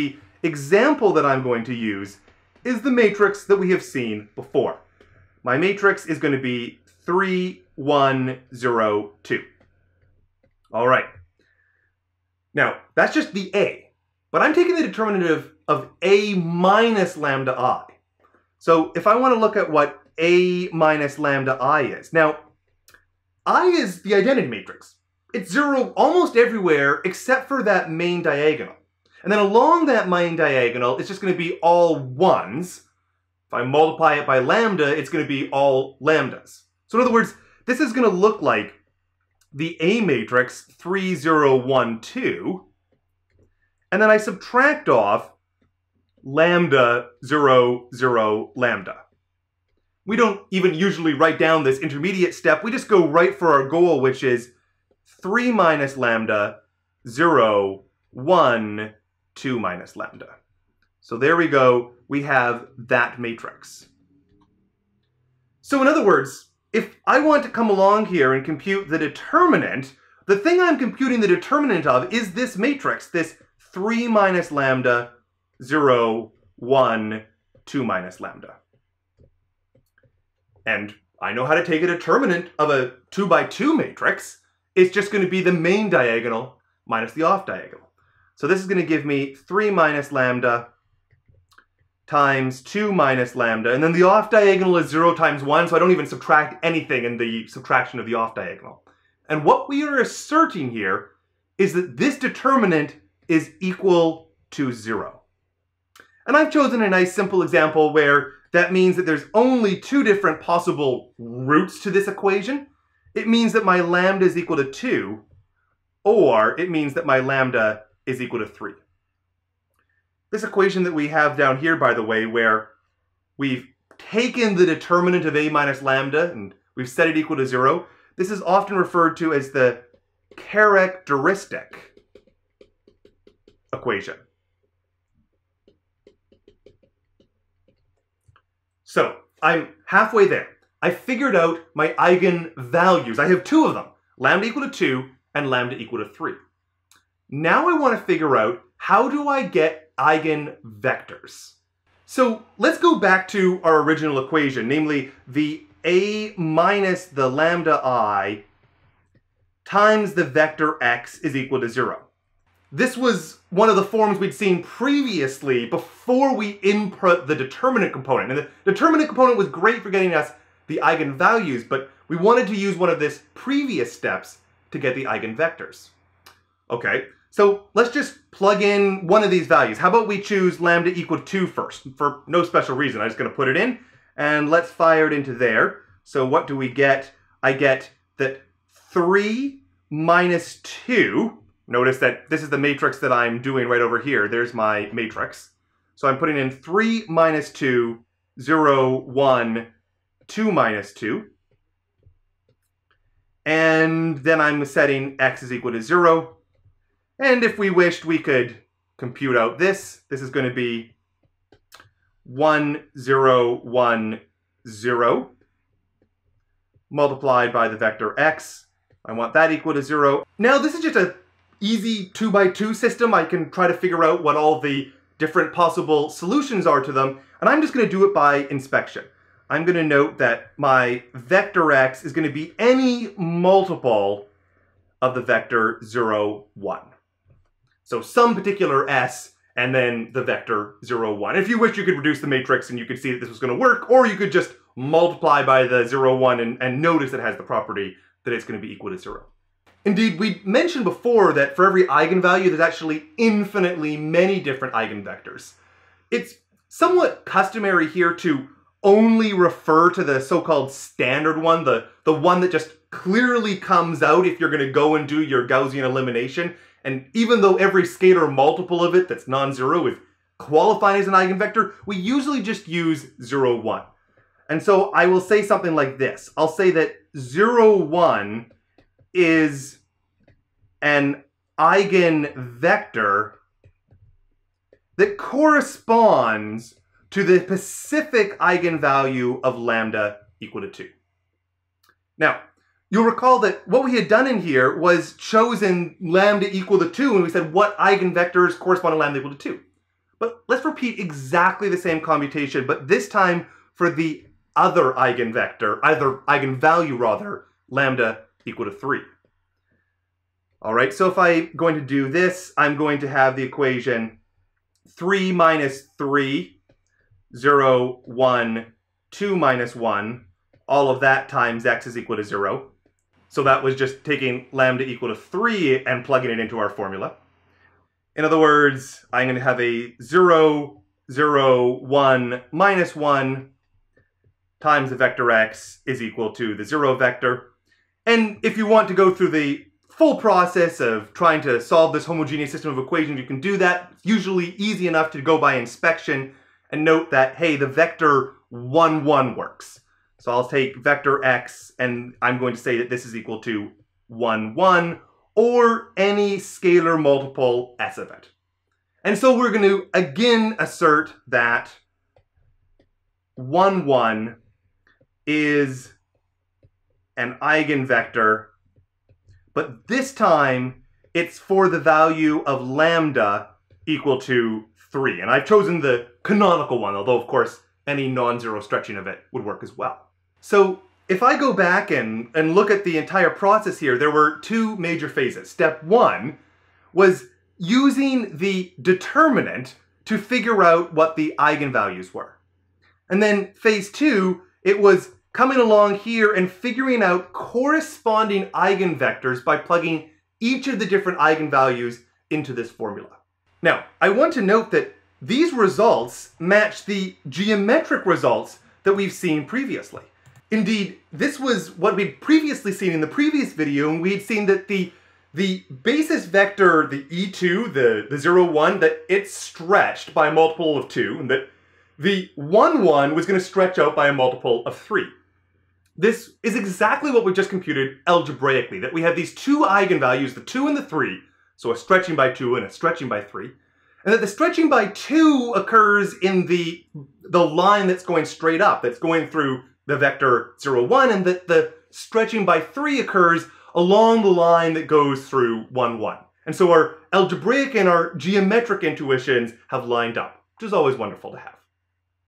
The example that I'm going to use is the matrix that we have seen before. My matrix is going to be 3, 1, 0, 2. All right. Now, that's just the A, but I'm taking the determinant of A minus lambda I. So if I want to look at what A minus lambda I is. Now, I is the identity matrix. It's zero almost everywhere except for that main diagonal. And then along that main diagonal, it's just going to be all ones. If I multiply it by lambda, it's going to be all lambdas. So in other words, this is going to look like the A matrix 3, 0, 1, 2. And then I subtract off lambda 0, 0, lambda. We don't even usually write down this intermediate step. We just go right for our goal, which is 3 minus lambda, 0, 1, 2 minus lambda. So there we go. We have that matrix. So in other words, if I want to come along here and compute the determinant, the thing I'm computing the determinant of is this matrix, this 3 minus lambda, 0, 1, 2 minus lambda. And I know how to take a determinant of a 2 by 2 matrix. It's just going to be the main diagonal minus the off diagonal. So this is going to give me 3 minus lambda times 2 minus lambda, and then the off diagonal is 0 times 1, so I don't even subtract anything in the subtraction of the off diagonal. And what we are asserting here is that this determinant is equal to 0. And I've chosen a nice simple example where that means that there's only two different possible roots to this equation. It means that my lambda is equal to 2, or it means that my lambda is equal to 3. This equation that we have down here, by the way, where we've taken the determinant of a minus lambda and we've set it equal to 0, this is often referred to as the characteristic equation. So I'm halfway there. I figured out my eigenvalues. I have two of them, lambda equal to 2 and lambda equal to 3. Now I want to figure out how do I get eigenvectors. So let's go back to our original equation, namely the a minus the lambda i times the vector x is equal to 0. This was one of the forms we'd seen previously before we input the determinant component. And the determinant component was great for getting us the eigenvalues, but we wanted to use one of this previous steps to get the eigenvectors. Okay, so let's just plug in one of these values. How about we choose lambda equal to 2 first, for no special reason. I'm just going to put it in, and let's fire it into there. So what do we get? I get that 3 minus 2 Notice that this is the matrix that I'm doing right over here. There's my matrix. So I'm putting in 3 minus 2, 0, 1, 2 minus 2. And then I'm setting x is equal to 0. And if we wished, we could compute out this. This is going to be 1, 0, 1, 0 multiplied by the vector x. I want that equal to 0. Now, this is just a easy 2 by 2 system. I can try to figure out what all the different possible solutions are to them, and I'm just going to do it by inspection. I'm going to note that my vector x is going to be any multiple of the vector 0, 1. So some particular s and then the vector 0, 1. If you wish, you could reduce the matrix and you could see that this was going to work, or you could just multiply by the 0, 1 and, and notice it has the property that it's going to be equal to 0. Indeed, we mentioned before that for every eigenvalue, there's actually infinitely many different eigenvectors. It's somewhat customary here to only refer to the so-called standard one, the, the one that just clearly comes out if you're going to go and do your Gaussian elimination. And even though every scalar multiple of it that's non-zero is qualifying as an eigenvector, we usually just use 0, 1. And so I will say something like this. I'll say that 0, 1 is an eigenvector that corresponds to the specific eigenvalue of lambda equal to 2. Now, you'll recall that what we had done in here was chosen lambda equal to 2, and we said what eigenvectors correspond to lambda equal to 2. But let's repeat exactly the same computation, but this time for the other eigenvector, either eigenvalue rather, lambda equal to 3. All right, so if I'm going to do this, I'm going to have the equation 3 minus 3, 0, 1, 2 minus 1, all of that times x is equal to 0. So that was just taking lambda equal to 3 and plugging it into our formula. In other words, I'm going to have a 0, 0, 1, minus 1 times the vector x is equal to the 0 vector. And if you want to go through the full process of trying to solve this homogeneous system of equations, you can do that. It's usually easy enough to go by inspection and note that, hey, the vector 1, 1 works. So I'll take vector x and I'm going to say that this is equal to 1, 1 or any scalar multiple s of it. And so we're going to again assert that 1, 1 is an eigenvector, but this time it's for the value of lambda equal to 3. And I've chosen the canonical one, although of course any non-zero stretching of it would work as well. So if I go back and, and look at the entire process here, there were two major phases. Step one was using the determinant to figure out what the eigenvalues were. And then phase two, it was coming along here and figuring out corresponding eigenvectors by plugging each of the different eigenvalues into this formula. Now, I want to note that these results match the geometric results that we've seen previously. Indeed, this was what we'd previously seen in the previous video, and we'd seen that the the basis vector, the e2, the, the 0, 1, that it stretched by a multiple of 2, and that the 1, 1 was going to stretch out by a multiple of 3. This is exactly what we just computed algebraically, that we have these two eigenvalues, the 2 and the 3, so a stretching by 2 and a stretching by 3, and that the stretching by 2 occurs in the, the line that's going straight up, that's going through the vector 0, 1, and that the stretching by 3 occurs along the line that goes through 1, 1. And so our algebraic and our geometric intuitions have lined up, which is always wonderful to have.